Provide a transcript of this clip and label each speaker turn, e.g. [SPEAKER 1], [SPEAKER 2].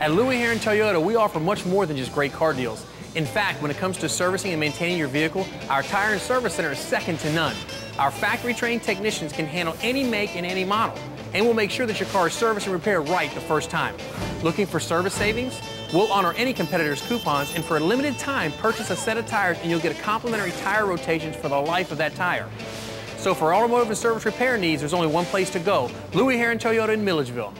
[SPEAKER 1] At Louie Herron Toyota, we offer much more than just great car deals. In fact, when it comes to servicing and maintaining your vehicle, our tire and service center is second to none. Our factory trained technicians can handle any make and any model, and we'll make sure that your car is serviced and repaired right the first time. Looking for service savings? We'll honor any competitor's coupons, and for a limited time, purchase a set of tires and you'll get a complimentary tire rotations for the life of that tire. So for automotive and service repair needs, there's only one place to go, Louie Herron Toyota in Milledgeville.